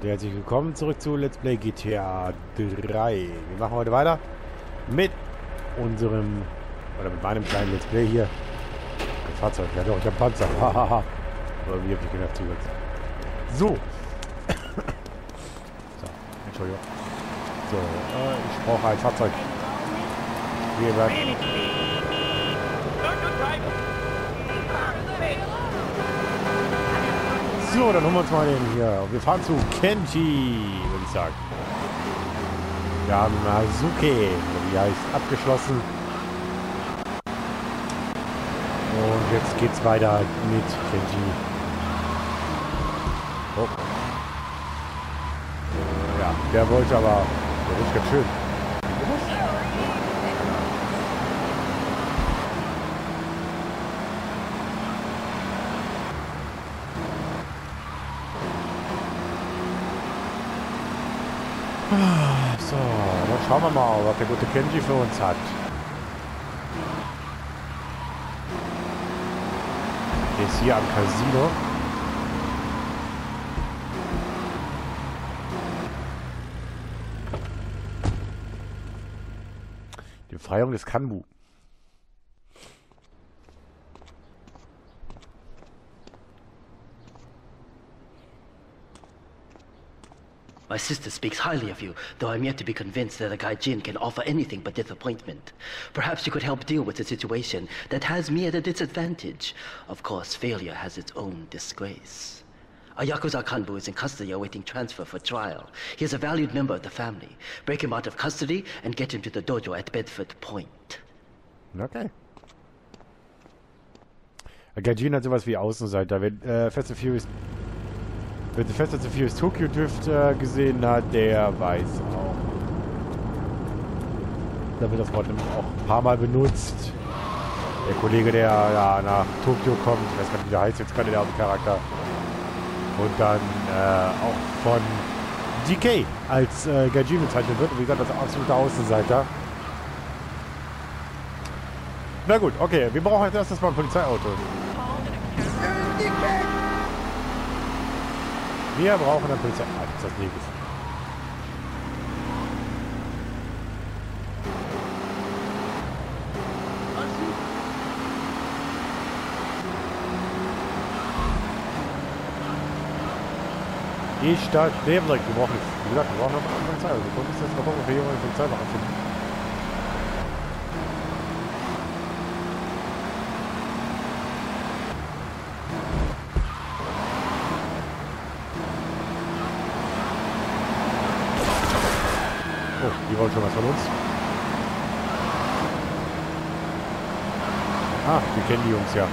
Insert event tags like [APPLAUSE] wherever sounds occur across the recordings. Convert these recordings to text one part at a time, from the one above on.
Leute, herzlich willkommen zurück zu Let's Play GTA 3. Wir machen heute weiter mit unserem, oder mit meinem kleinen Let's Play hier. Ein Fahrzeug, ja doch, ich habe Panzer. [LAUGHS] Hahaha. Aber wie hab ich gedacht, zuwärts. So. [COUGHS] so, Entschuldigung. So, äh, ich brauche ein Fahrzeug. Hier bleibt. So, dann holen wir uns mal den hier. Wir fahren zu Kenji, würde ich sagen. Nazuke, wie heißt, abgeschlossen. Und jetzt geht's weiter mit Kenji. Oh. Ja, der wollte aber, der ist ganz schön. So, dann schauen wir mal, was der gute Kenji für uns hat. Der ist hier am Casino. Die Befreiung des Kanbu. My sister speaks highly of you, though I'm yet to be convinced that a guy Jin can offer anything but disappointment. Perhaps you could help deal with a situation that has me at a disadvantage. Of course, failure has its own disgrace. A Yakuza Kanbu is in custody awaiting transfer for trial. He is a valued member of the family. Break him out of custody and get him to the dojo at Bedford Point. Okay. Gajin hat sowas wie Außenseiter. Äh, Fast and Furious Wer The Fast and the Furious Tokyo Drift äh, gesehen hat, der weiß auch. Da wird das Wort nämlich auch ein paar Mal benutzt. Der Kollege, der ja, nach Tokio kommt, ich weiß gar nicht, wie der heißt jetzt gerade der Charakter. Und dann äh, auch von DK als äh, Gajin bezeichnet wird. Und wie gesagt, das ist ein absoluter Außenseiter. Na gut, okay. Wir brauchen als erstes mal ein Polizeiauto. Wir brauchen eine Polizei. Ah, das ist das Neges. Die Stadt Lebenrecht. Wir brauchen, wie gesagt, wir brauchen noch eine Polizei. Also, wir gucken uns jetzt hier eine Polizeiwache finden. Die wollen schon was von uns. Ah, wir kennen die Jungs ja.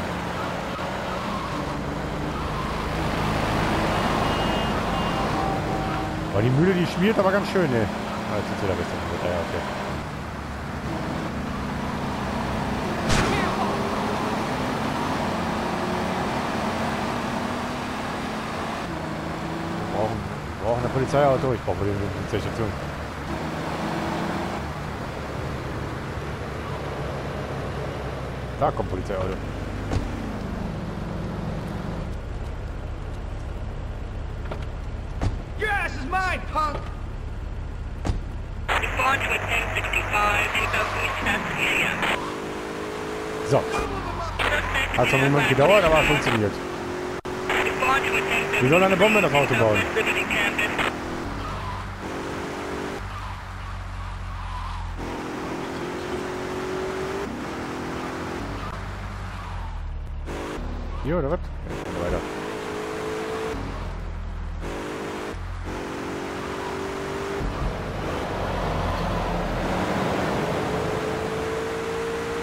Aber die Mühle, die schmiert aber ganz schön, ne? Ah, jetzt ist wieder besser. Ja, okay. Wir brauchen, wir brauchen ein Polizeiauto. Ich brauche eine Polizeistation. Da kommt Polizeiauto. Your ass is mine, punk! Respond to a 1065 in Southeast Tasmania. So, hat zwar einen Moment gedauert, aber funktioniert. Respond to a 1065 Wir sollen eine Bombe das Auto bauen. Hier oder was? Ja, weiter.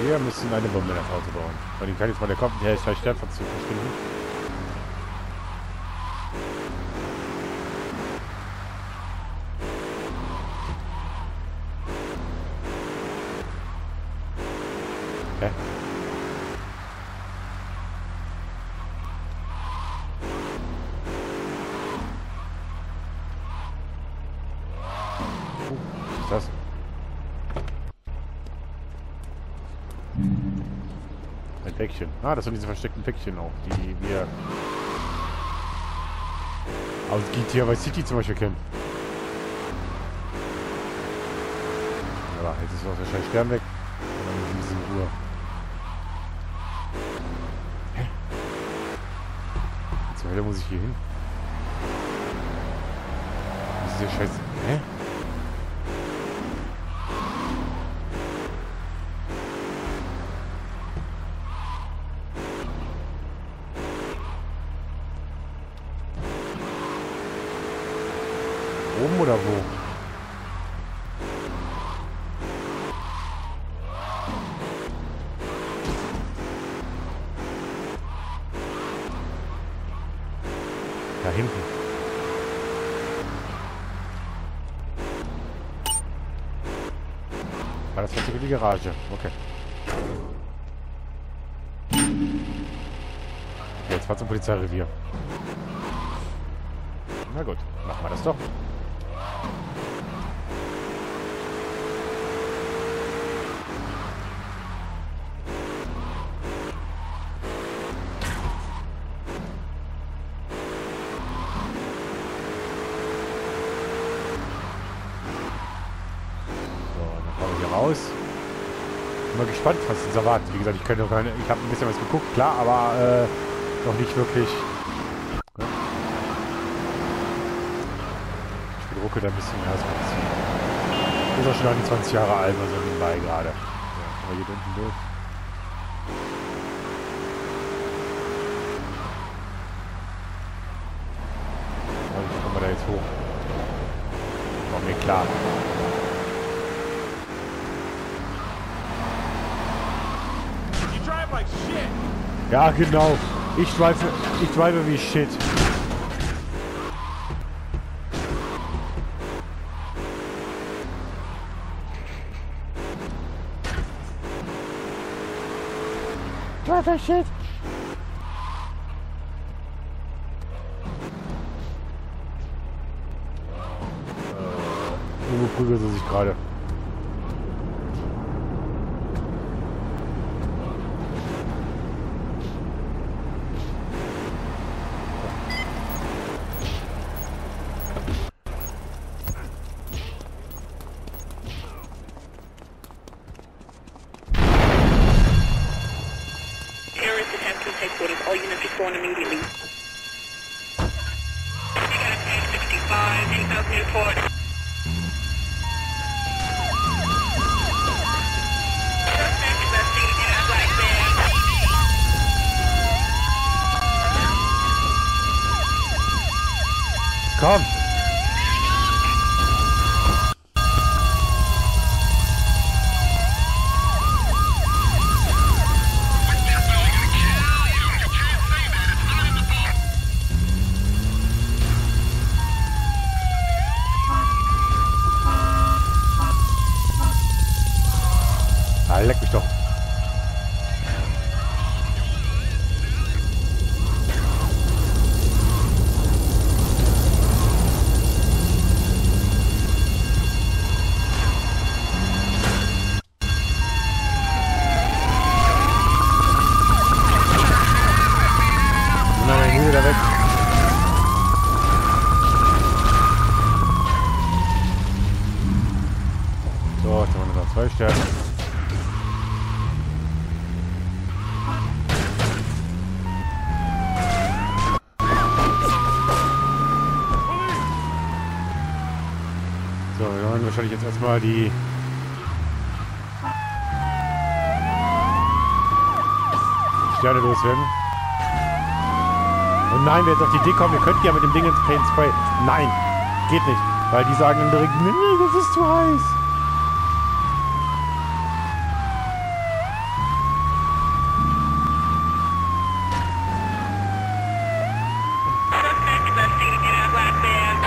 Wir müssen eine Bombe das Auto bauen. Und die kann jetzt mal der Kopf, der ist Stefan zu verschwinden. Hä? Was ist das? Ein Päckchen. Ah, das sind diese versteckten Päckchen auch, die wir... aus GTA Vice City zum Beispiel kennen. Aber jetzt ist auch der scheiß Stern weg. Und dann bisschen Ruhe. Hä? Zur Hölle muss ich hier hin? Was ist der Scheiß? Hä? Hinten. War das Fahrzeug in die Garage? Okay. Jetzt fahr zum Polizeirevier. Na gut, machen wir das doch. Gespannt, was uns erwartet. Wie gesagt, ich könnte ich habe ein bisschen was geguckt, klar, aber äh, noch nicht wirklich. Ja. Ich ruckelt ein bisschen erstmal. Ist auch schon 21 Jahre alt, also nebenbei gerade. Ja, hier unten durch. Also, kommen wir da jetzt hoch? War mir klar. Ja, genau. Ich zweifle, ich zweifle wie Shit. Zweifel Shit. Irgendwo prügelt er sich gerade. Komm! Ah, leck mich doch. Sterne. So, wir wollen wahrscheinlich jetzt erstmal die Sterne loswerden. Und nein, wer jetzt auf die Idee kommt, ihr könnt ja mit dem Ding ins Paint Spray. Nein, geht nicht. Weil die sagen dann direkt, nee, das ist zu heiß. Suspect is last seen in a black van.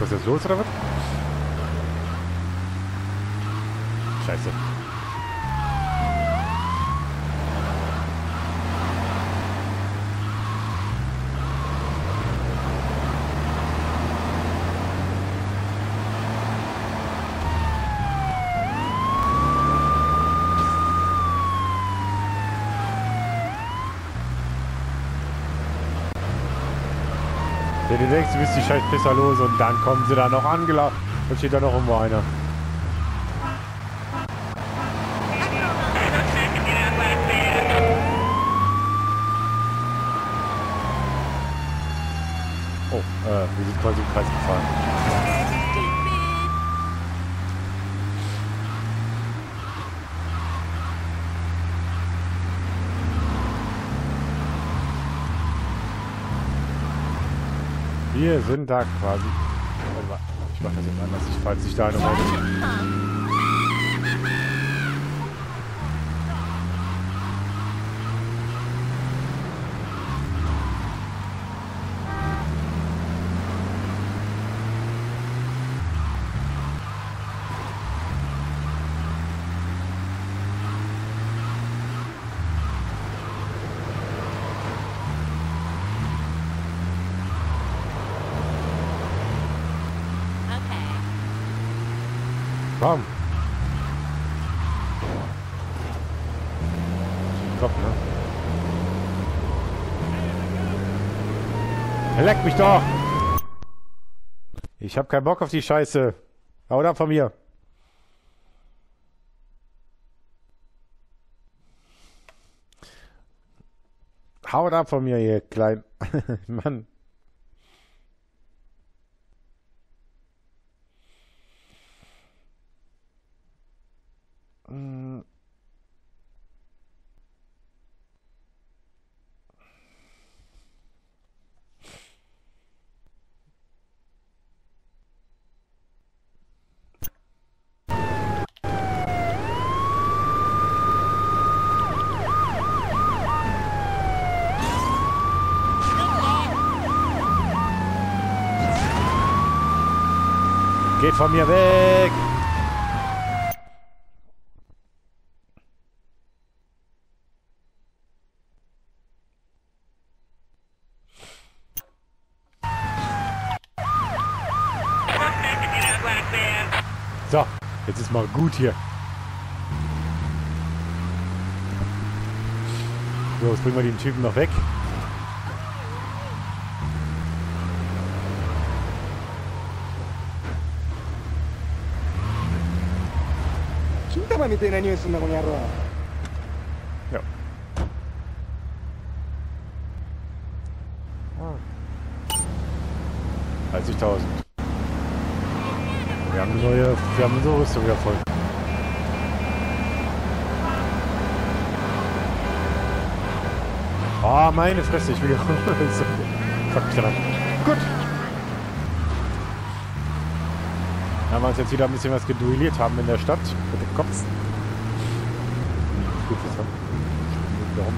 Was ist jetzt los oder was? Scheiße. Wenn du denkst, du bist die scheiß Pisser los und dann kommen sie da noch angelaufen. Dann steht da noch irgendwo einer. Oh, äh, wir sind quasi im Kreis gefahren. Wir sind da quasi. Ich mache das jetzt anders, falls ich da noch Okay. Komm. Kopf, ne? Leck mich doch! Ich hab keinen Bock auf die Scheiße. Haut ab von mir. Haut ab von mir, ihr kleinen [LAUGHS] Mann. Geht von mir weg! So, jetzt ist mal gut hier. So, jetzt bringen wir den Typen noch weg. Ja. Ah. 30.000. Wir haben neue, wir haben unsere Rüstung wieder voll. Oh, meine Fresse, ich will ja. [LAUGHS] Fuck. Gut. Da wir uns jetzt wieder ein bisschen was geduelliert haben in der Stadt mit haben Warum?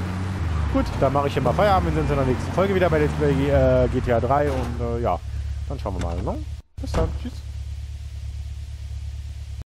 Gut, dann mache ich hier mal Feierabend. Wir sind in der nächsten Folge wieder bei Let's Play äh, GTA 3 und äh, ja, dann schauen wir mal. Ne? Bis dann. Tschüss.